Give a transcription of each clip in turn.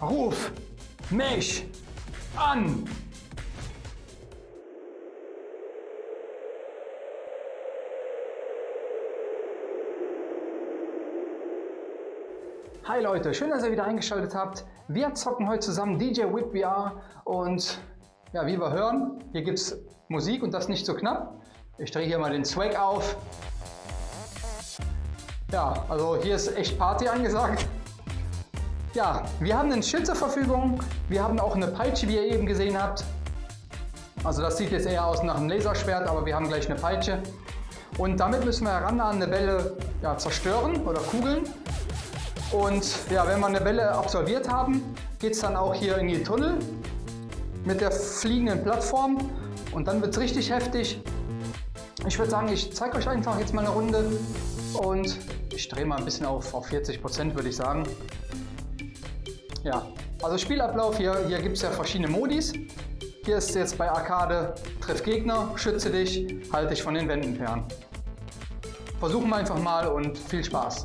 Ruf mich an. Hi Leute, schön, dass ihr wieder eingeschaltet habt. Wir zocken heute zusammen DJ Whip VR und ja, wie wir hören, hier gibt es Musik und das nicht so knapp. Ich drehe hier mal den Swag auf. Ja, also hier ist echt Party angesagt. Ja, wir haben einen Schild zur Verfügung. Wir haben auch eine Peitsche, wie ihr eben gesehen habt. Also das sieht jetzt eher aus nach einem Laserschwert, aber wir haben gleich eine Peitsche. Und damit müssen wir heran an eine Bälle ja, zerstören oder kugeln. Und ja, wenn wir eine Welle absolviert haben, geht es dann auch hier in die Tunnel mit der fliegenden Plattform und dann wird es richtig heftig. Ich würde sagen, ich zeige euch einfach jetzt mal eine Runde und ich drehe mal ein bisschen auf, auf 40 Prozent, würde ich sagen. Ja, also Spielablauf, hier, hier gibt es ja verschiedene Modis. Hier ist jetzt bei Arcade, triff Gegner, schütze dich, halte dich von den Wänden fern. Versuchen wir einfach mal und viel Spaß.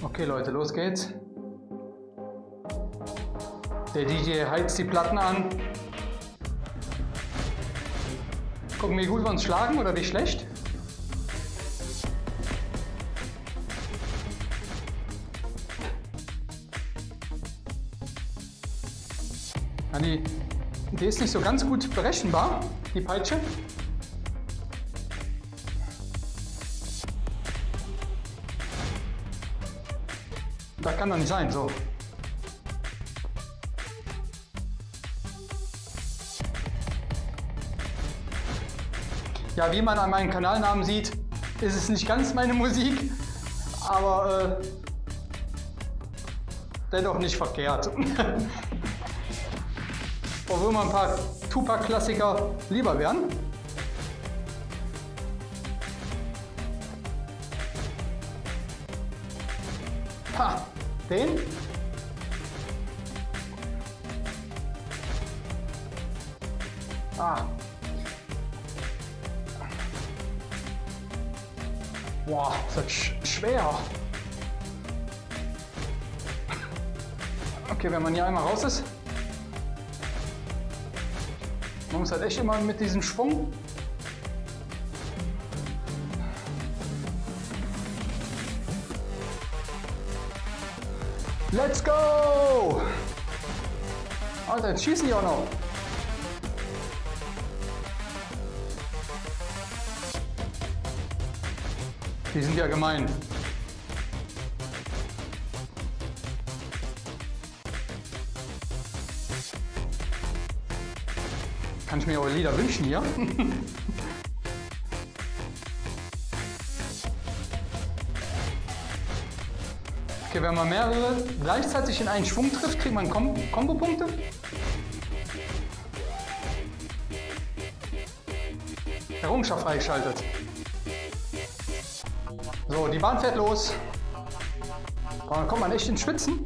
Okay Leute, los geht's. Der DJ heizt die Platten an. Gucken, wie gut wir uns schlagen oder wie schlecht. Die, die ist nicht so ganz gut berechenbar, die Peitsche. Das kann doch nicht sein, so. Ja, wie man an meinem Kanalnamen sieht, ist es nicht ganz meine Musik, aber äh, dennoch nicht verkehrt. Obwohl man ein paar Tupac-Klassiker lieber wären. Ha! Den? Ah. Boah, ist das sch schwer. Okay, wenn man hier einmal raus ist. Man muss halt echt immer mit diesem Schwung Let's go! Alter, jetzt schießen die auch noch. Die sind ja gemein. Kann ich mir eure Lieder wünschen hier? Okay, wenn man mehrere gleichzeitig in einen Schwung trifft, kriegt man Kom Kombo-Punkte. Errungenschaft freigeschaltet. So, die Bahn fährt los. Dann kommt man echt ins Schwitzen.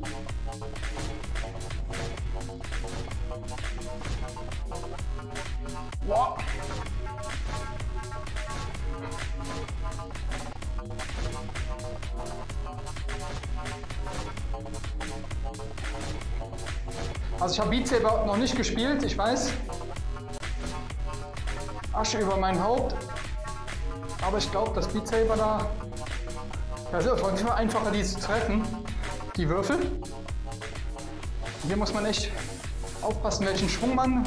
Also ich habe Beat Saber noch nicht gespielt, ich weiß. Asche über mein Haupt. Aber ich glaube, das Beat Saber da, das ist jeden Fall einfacher, die zu treffen. Die Würfel. Hier muss man echt aufpassen, welchen Schwung man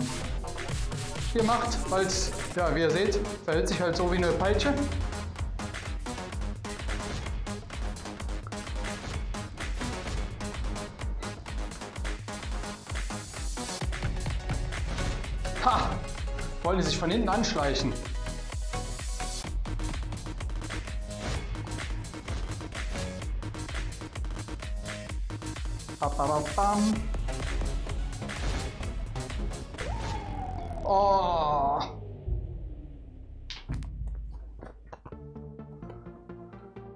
hier macht, weil es, ja, wie ihr seht, verhält sich halt so wie eine Peitsche. Wollen die sich von hinten anschleichen? Bam. Oh.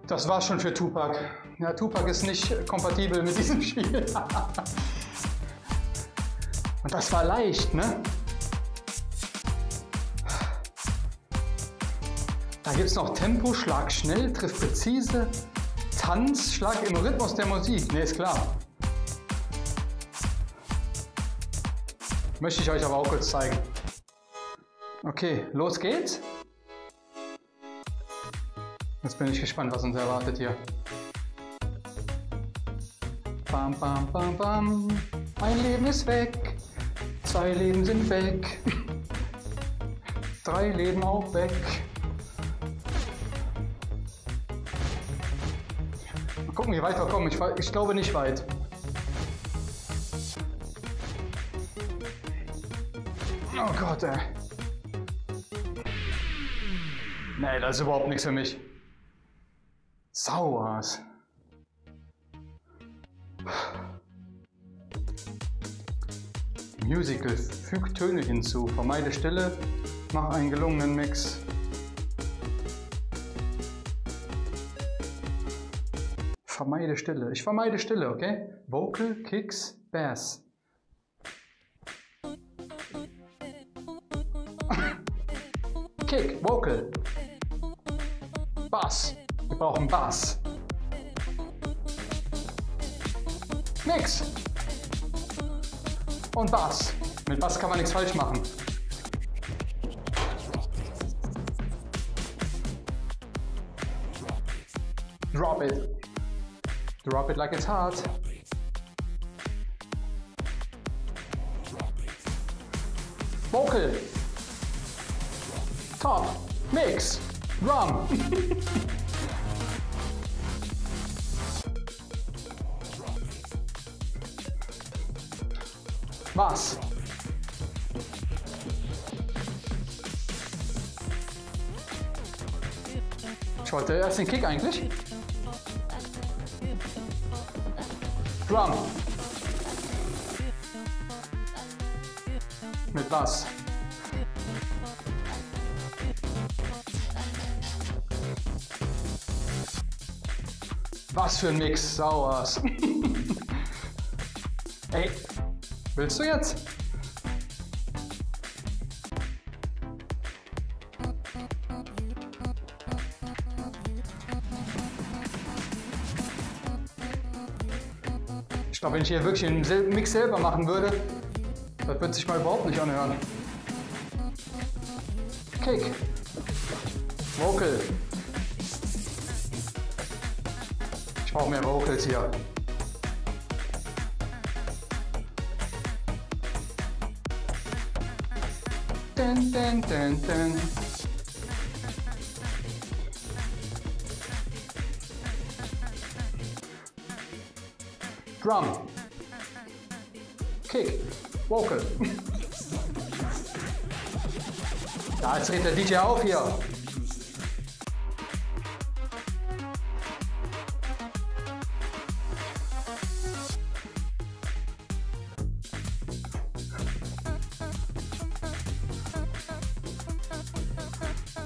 Das war schon für Tupac. Ja, Tupac ist nicht kompatibel mit diesem Spiel. Und das war leicht, ne? gibt es noch Tempo, Schlag schnell, trifft präzise, Tanz, Schlag im Rhythmus der Musik. Ne, ist klar. Möchte ich euch aber auch kurz zeigen. Okay, los geht's. Jetzt bin ich gespannt, was uns erwartet hier. Bam, bam, bam, bam. Ein Leben ist weg. Zwei Leben sind weg. Drei Leben auch weg. Gucken, wie weit wir kommen. Ich, ich glaube nicht weit. Oh Gott, ey. Nee, das ist überhaupt nichts für mich. Sauers. Musical. Füg Töne hinzu. Vermeide Stille. Mach einen gelungenen Mix. Vermeide Stille. Ich vermeide Stille, okay? Vocal, Kicks, Bass. Kick, Vocal. Bass. Wir brauchen Bass. Mix. Und Bass. Mit Bass kann man nichts falsch machen. Drop it. Drop it like it's hot. Vocal. Top. Mix. Drum. Was? Ich wollte erst den Kick eigentlich. Drum. Mit was? Was für ein Mix, sauers. Ey, willst du jetzt? Glaube, wenn ich hier wirklich einen Mix selber machen würde, das wird sich mal überhaupt nicht anhören. Kick. Vocal. Ich brauche mehr Vocals hier. Dun, dun, dun, dun. Drum. Kick. Vocal. Jetzt dreht der DJ auf hier.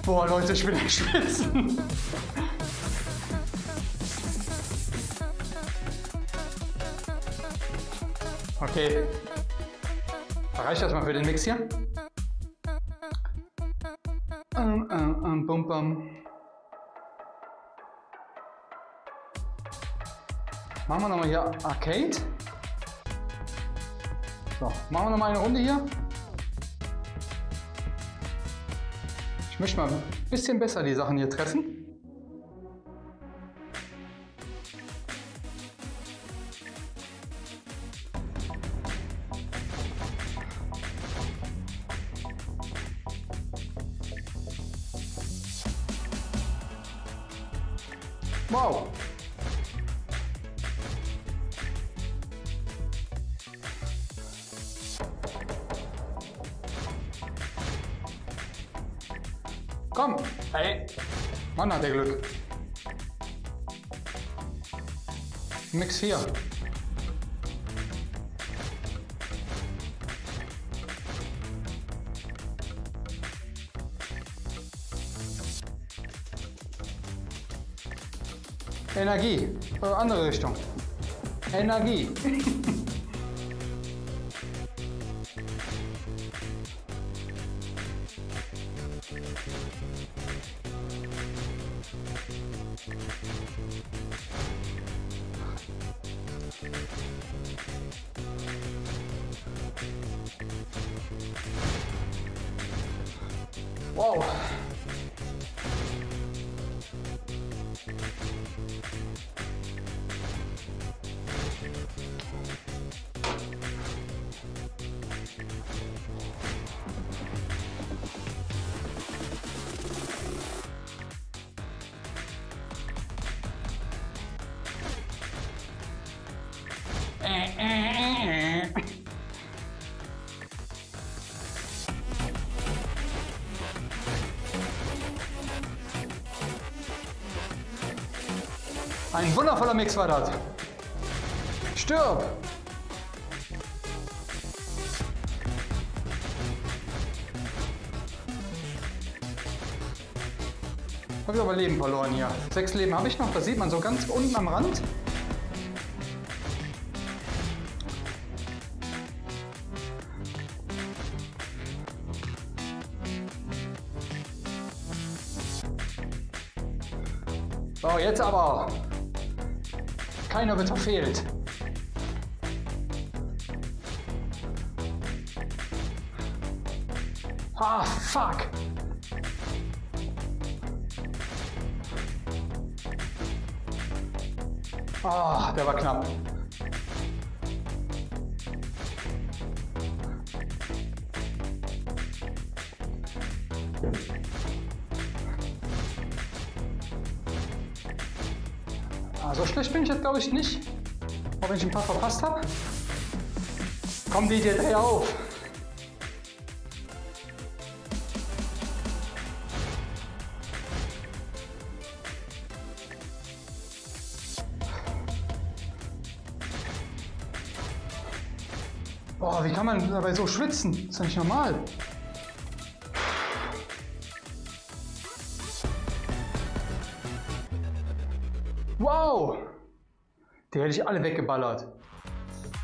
Boah, Leute, ich bin am Schwitzen. Okay. Reicht das mal für den Mix hier? Um, um, um, bum, bum. Machen wir nochmal hier Arcade. So, machen wir nochmal eine Runde hier. Ich möchte mal ein bisschen besser die Sachen hier treffen. Wow. Komm, ey. Mann hat der Glück. Mix hier. Energie. Äh, andere Richtung. Energie. wow. Ein wundervoller Mix war das. Stirb! Habe ich aber Leben verloren hier. Sechs Leben habe ich noch, das sieht man so ganz unten am Rand. So, jetzt aber. Keiner wird verfehlt. Ah, fuck. Ah, der war knapp. Ah, so schlecht bin ich jetzt glaube ich nicht. Auch wenn ich ein paar verpasst habe. Komm die dir her auf. Boah, wie kann man dabei so schwitzen? Das ist ja nicht normal. Wow! Die hätte ich alle weggeballert.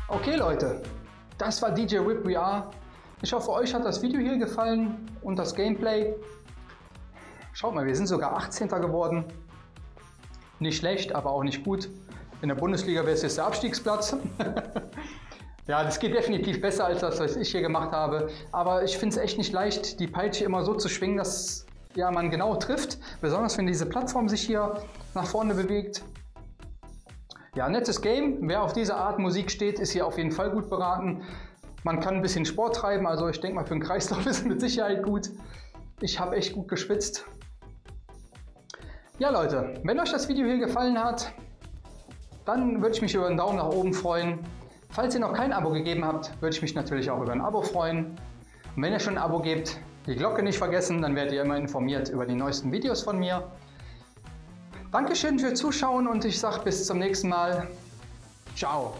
Okay Leute, das war DJ Whip We Are. Ich hoffe euch hat das Video hier gefallen und das Gameplay. Schaut mal, wir sind sogar 18. geworden. Nicht schlecht, aber auch nicht gut. In der Bundesliga wäre es jetzt der Abstiegsplatz. ja, das geht definitiv besser als das, was ich hier gemacht habe. Aber ich finde es echt nicht leicht, die Peitsche immer so zu schwingen, dass ja, man genau trifft. Besonders wenn diese Plattform sich hier nach vorne bewegt. Ja, nettes Game. Wer auf diese Art Musik steht, ist hier auf jeden Fall gut beraten. Man kann ein bisschen Sport treiben, also ich denke mal für den Kreislauf ist es mit Sicherheit gut. Ich habe echt gut geschwitzt. Ja Leute, wenn euch das Video hier gefallen hat, dann würde ich mich über einen Daumen nach oben freuen. Falls ihr noch kein Abo gegeben habt, würde ich mich natürlich auch über ein Abo freuen. Und wenn ihr schon ein Abo gebt, die Glocke nicht vergessen, dann werdet ihr immer informiert über die neuesten Videos von mir. Dankeschön fürs Zuschauen und ich sage bis zum nächsten Mal. Ciao.